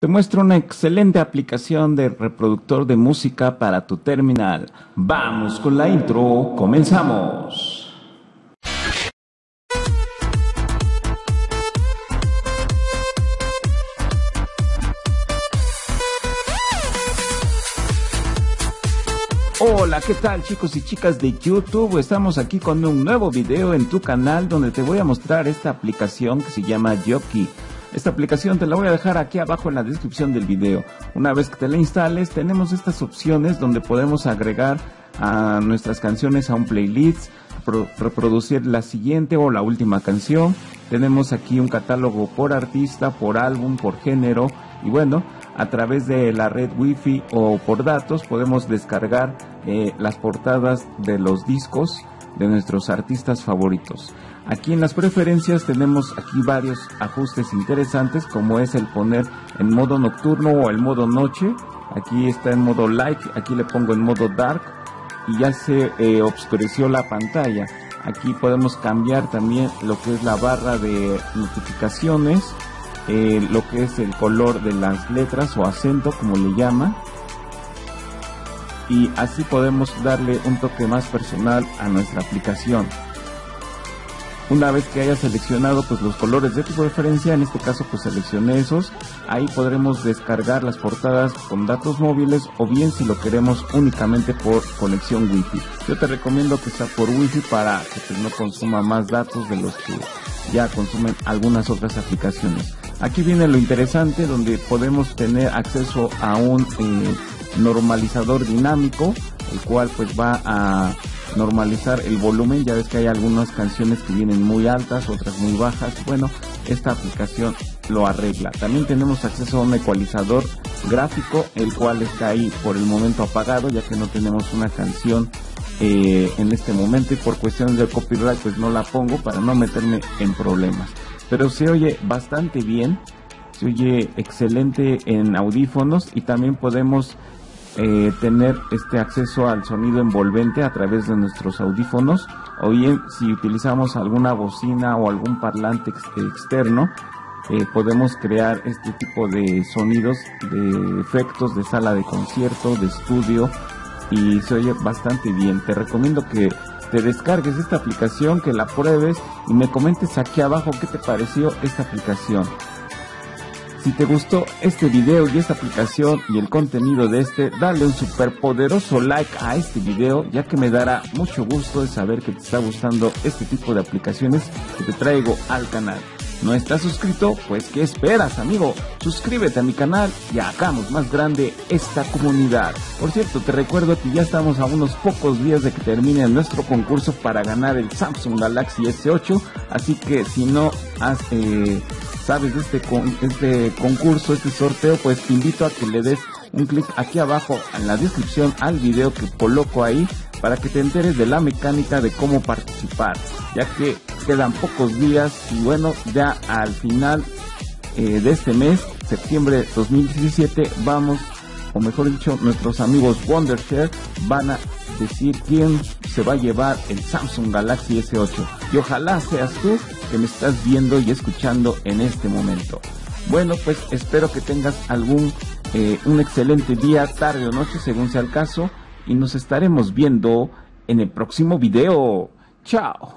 Te muestro una excelente aplicación de reproductor de música para tu terminal. Vamos con la intro, comenzamos. Hola, ¿qué tal chicos y chicas de YouTube? Estamos aquí con un nuevo video en tu canal donde te voy a mostrar esta aplicación que se llama Yoki. Esta aplicación te la voy a dejar aquí abajo en la descripción del video. Una vez que te la instales, tenemos estas opciones donde podemos agregar a nuestras canciones a un playlist, reproducir la siguiente o la última canción. Tenemos aquí un catálogo por artista, por álbum, por género y bueno, a través de la red wifi o por datos podemos descargar eh, las portadas de los discos de nuestros artistas favoritos. Aquí en las preferencias tenemos aquí varios ajustes interesantes como es el poner en modo nocturno o el modo noche. Aquí está en modo light, aquí le pongo en modo dark y ya se eh, obscureció la pantalla. Aquí podemos cambiar también lo que es la barra de notificaciones, eh, lo que es el color de las letras o acento como le llama y así podemos darle un toque más personal a nuestra aplicación. Una vez que haya seleccionado pues los colores de tu preferencia, en este caso pues seleccioné esos, ahí podremos descargar las portadas con datos móviles o bien si lo queremos únicamente por conexión wifi. Yo te recomiendo que sea por wifi para que pues, no consuma más datos de los que ya consumen algunas otras aplicaciones. Aquí viene lo interesante donde podemos tener acceso a un eh, normalizador dinámico, el cual pues va a normalizar el volumen. Ya ves que hay algunas canciones que vienen muy altas, otras muy bajas. Bueno, esta aplicación lo arregla. También tenemos acceso a un ecualizador gráfico, el cual está ahí por el momento apagado, ya que no tenemos una canción eh, en este momento y por cuestiones de copyright pues no la pongo para no meterme en problemas. Pero se oye bastante bien, se oye excelente en audífonos y también podemos eh, tener este acceso al sonido envolvente a través de nuestros audífonos. O bien si utilizamos alguna bocina o algún parlante externo eh, podemos crear este tipo de sonidos de efectos de sala de concierto de estudio y se oye bastante bien. Te recomiendo que te descargues esta aplicación que la pruebes y me comentes aquí abajo qué te pareció esta aplicación si te gustó este video y esta aplicación y el contenido de este, dale un super poderoso like a este video ya que me dará mucho gusto de saber que te está gustando este tipo de aplicaciones que te traigo al canal. ¿No estás suscrito? Pues ¿qué esperas, amigo? Suscríbete a mi canal y hagamos más grande esta comunidad. Por cierto, te recuerdo que ya estamos a unos pocos días de que termine nuestro concurso para ganar el Samsung Galaxy S8, así que si no has eh, sabes de este, este concurso, este sorteo, pues te invito a que le des un clic aquí abajo en la descripción al video que coloco ahí para que te enteres de la mecánica de cómo participar, ya que quedan pocos días y bueno, ya al final eh, de este mes, septiembre 2017, vamos, o mejor dicho, nuestros amigos Wondershare van a decir quién se va a llevar el Samsung Galaxy S8. Y ojalá seas tú que me estás viendo y escuchando en este momento. Bueno, pues espero que tengas algún eh, un excelente día, tarde o noche, según sea el caso, y nos estaremos viendo en el próximo video. Chao.